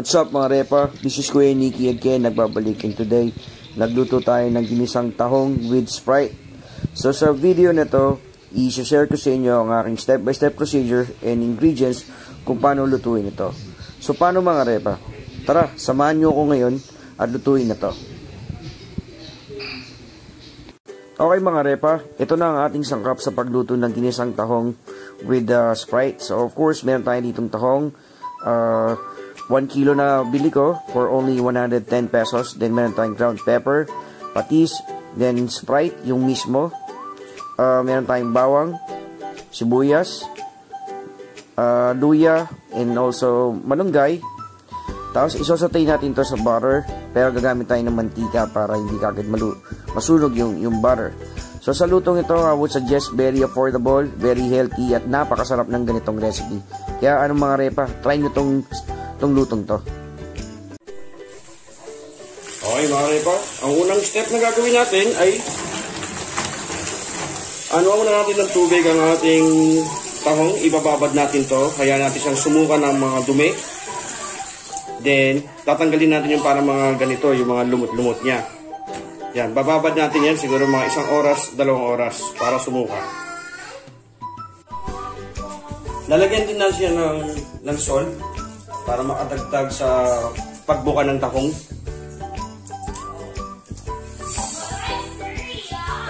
What's up mga repa? This is Kuya Nikki again, nagbabalikin today. Nagluto tayo ng ginisang tahong with Sprite. So sa video na to, i-share ko sa inyo ang aking step-by-step -step procedure and ingredients kung paano lutuin ito. So paano mga repa? Tara, samahan nyo ako ngayon at lutuin na to. Okay mga repa, ito na ang ating sangkap sa pagluto ng ginisang tahong with uh, Sprite. So of course, meron tayo ditong tahong. Uh, 1 kilo na bili ko for only 110 pesos. Then meron tayong ground pepper, patis, then Sprite, yung mismo. Uh, meron tayong bawang, sibuyas, uh, luya, and also malunggay. Tapos isosotay natin to sa butter, pero gagamit tayo ng mantika para hindi kagad malu masunog yung, yung butter. So sa lutong ito, I would suggest very affordable, very healthy, at napakasarap ng ganitong recipe. Kaya anong mga repa, try nyo tong lutong to. Okay mga repa, ang unang step na gagawin natin ay ano muna natin ng tubig ang ating tahong, ibababad natin to, kaya natin siyang sumuka ng mga dumi. Then, tatanggalin natin yung para mga ganito, yung mga lumot-lumot niya. Yan, bababad natin yan siguro mga isang oras, dalawang oras para sumuka. Lalagyan din natin siya ng, ng salt para makadagdag sa pagbuka ng tahong.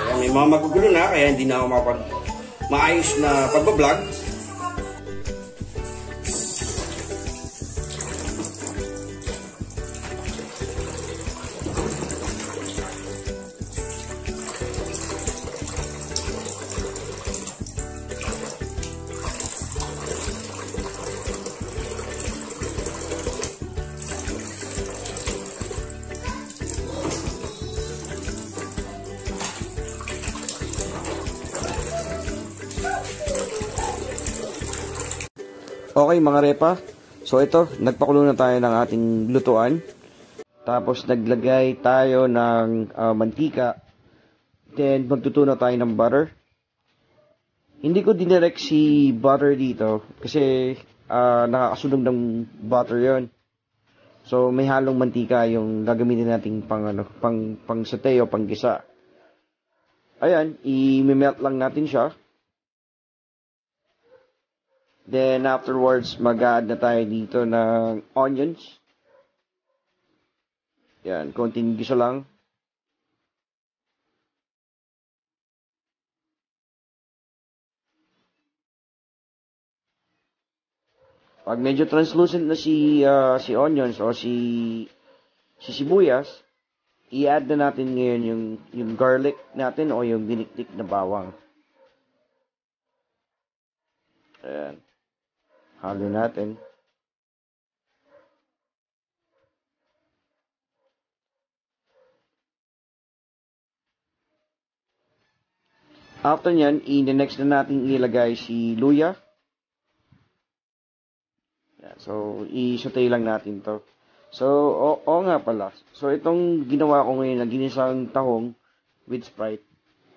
Kaya may mga magugulo na, kaya hindi na ako maayos na pagbablog. Okay mga repa, so ito, nagpakulo na tayo ng ating lutuan. Tapos naglagay tayo ng uh, mantika. Then magtutunaw tayo ng butter. Hindi ko dinirect si butter dito kasi uh, nakakasunog ng butter yon. So may halong mantika yung gagamitin nating pang ano, pang pang saute o pang gisa. Ayan, i-melt lang natin siya. Then afterwards, mag-add na tayo dito ng onions. Yan, konting gisa lang. Pag medyo translucent na si uh, si onions o si si sibuyas, i-add na natin ngayon yung yung garlic natin o yung dinikdik na bawang. Ayan. Halo natin. After nyan, i-next na natin ilagay si luya. Yeah, so, i-saute lang natin to. So, o, o nga pala. So, itong ginawa ko ngayon na ginisang tahong with Sprite,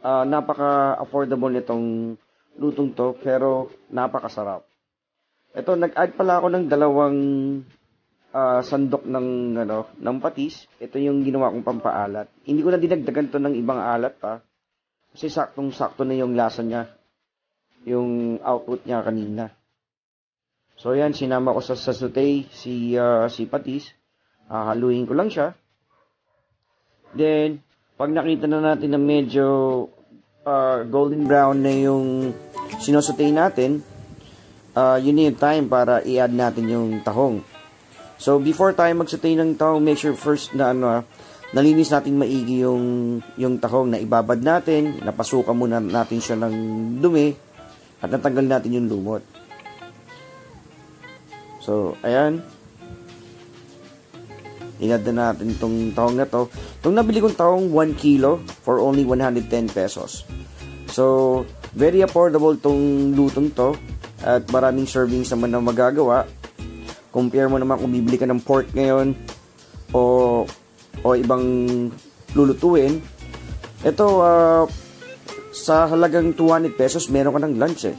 uh, napaka-affordable nitong lutong to, pero napakasarap. Ito, nag-add pala ako ng dalawang uh, sandok ng, ano, ng patis. Ito yung ginawa kong pampaalat. Hindi ko na dinagdagan to ng ibang alat pa. Kasi saktong-sakto na yung lasa niya. Yung output niya kanina. So, yan, sinama ko sa, sa si, uh, si patis. Uh, haluin ko lang siya. Then, pag nakita na natin na medyo uh, golden brown na yung sinosotay natin, uh, you need time para i-add natin yung tahong. So, before tayo magsatay ng tahong, make sure first na ano, nalinis natin maigi yung, yung tahong na ibabad natin, napasukan muna natin siya ng dumi, at natanggal natin yung lumot. So, ayan. Inad na natin itong tahong na to. Itong nabili kong tahong 1 kilo for only 110 pesos. So, very affordable tong lutong to at maraming servings naman na magagawa. Compare mo naman kung bibili ka ng pork ngayon o o ibang lulutuin. Ito, uh, sa halagang 200 pesos, meron ka ng lunch eh.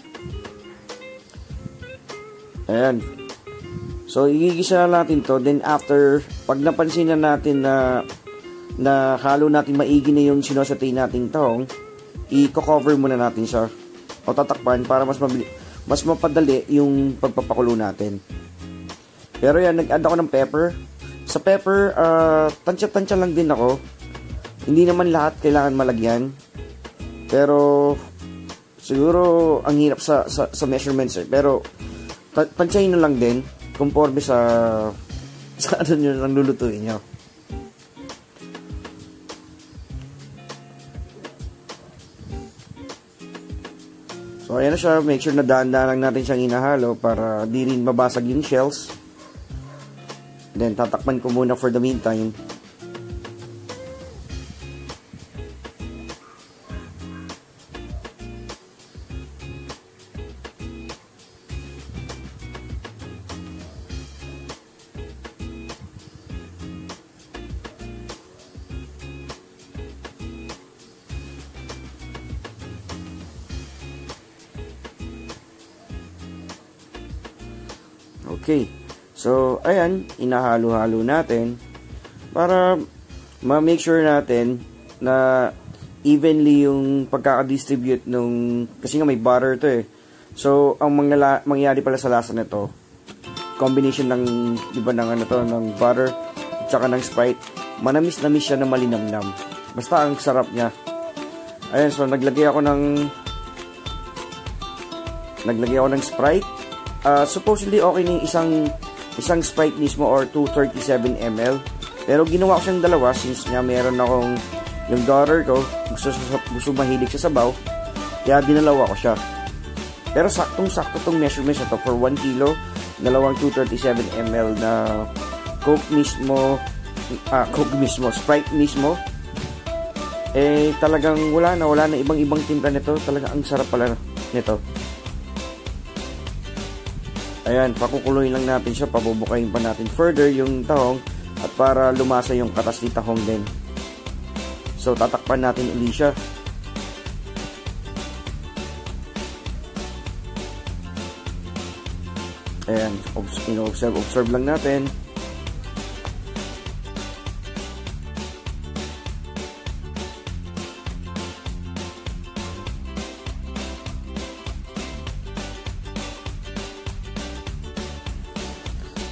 Ayan. So, igigisa na natin to. Then, after, pag napansin na natin na na halo natin maigi na yung sinosatay nating tahong, i-cover muna natin siya o tatakpan para mas mabili, mas mapadali yung pagpapakulo natin. Pero yan, nag-add ako ng pepper. Sa pepper, uh, tansya-tansya lang din ako. Hindi naman lahat kailangan malagyan. Pero, siguro, ang hirap sa, sa, sa measurements eh. Pero, tansyahin na lang din, conforme sa, sa ano nyo nang lulutuin nyo. So, ayan na siya. Make sure na daan-daan lang natin siyang inahalo para di rin mabasag yung shells. Then, tatakpan ko muna for the meantime. Okay. So, ayan, inahalo-halo natin para ma-make sure natin na evenly yung pagkaka-distribute nung kasi nga may butter to eh. So, ang mga mangyayari pala sa lasa nito, combination ng di ba ng ano to, ng butter at saka ng Sprite, manamis-namis siya na malinamnam. Basta ang sarap niya. Ayan, so naglagay ako ng naglagay ako ng Sprite uh, supposedly okay na isang isang Sprite mismo or 237 ml. Pero ginawa ko siyang dalawa since nga meron akong yung daughter ko, gusto, gusto mahilig sa sabaw, kaya dinalawa ko siya. Pero saktong-sakto tong measurements na to for 1 kilo, dalawang 237 ml na Coke mismo, ah, Coke mismo, Sprite mismo, eh talagang wala na, wala na ibang-ibang timpla nito, talaga ang sarap pala nito. Ayan, pakukuloy lang natin siya, pabubukayin pa natin further yung tahong at para lumasa yung katas ni tahong din. So, tatakpan natin uli siya. Ayan, observe, observe lang natin.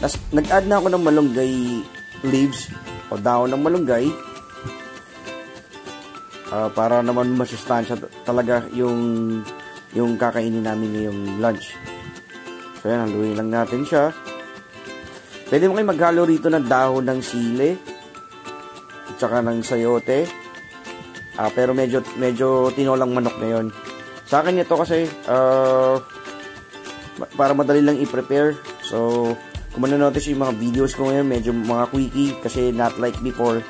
Nas, nag-add na ako ng malunggay leaves o dahon ng malunggay uh, para naman masustansya talaga yung yung kakainin namin ngayong lunch. So yan, haluin lang natin siya. Pwede mo kayo maghalo rito ng dahon ng sile at saka ng sayote. Uh, pero medyo medyo tinolang manok na yon. Sa akin ito kasi uh, para madali lang i-prepare. So, kung notice yung mga videos ko ngayon, medyo mga quickie kasi not like before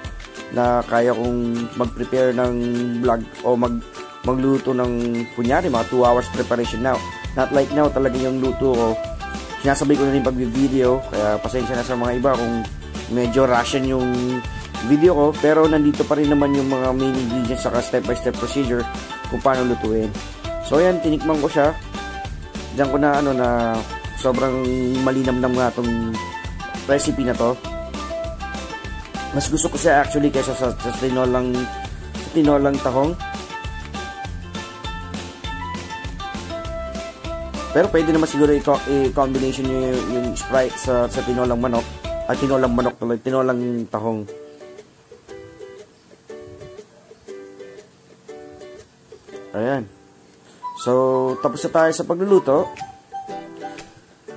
na kaya kong mag-prepare ng vlog o mag magluto ng kunyari mga 2 hours preparation now. Not like now talaga yung luto ko. Sinasabay ko na rin pag-video kaya pasensya na sa mga iba kung medyo Russian yung video ko pero nandito pa rin naman yung mga main ingredients saka step by step procedure kung paano lutuin. So ayan, tinikman ko siya. Diyan ko na ano na sobrang malinamnam nga itong recipe na to. Mas gusto ko siya actually kaysa sa, sa tinolang tinolang tahong. Pero pwede naman siguro i-combination nyo yung, yung Sprite sa, sa tinolang manok. At tinolang manok tuloy, tinolang tahong. Ayan. So, tapos na tayo sa pagluluto.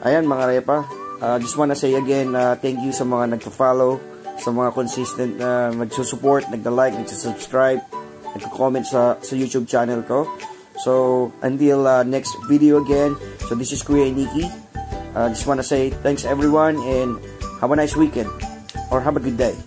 Ayan mga repa, uh, just wanna say again, uh, thank you sa mga nagpa-follow, sa mga consistent na uh, nagsusupport, nagda-like, nagsusubscribe, nagko-comment sa, sa YouTube channel ko. So, until uh, next video again, so this is Kuya Nikki. Uh, just wanna say thanks everyone and have a nice weekend or have a good day.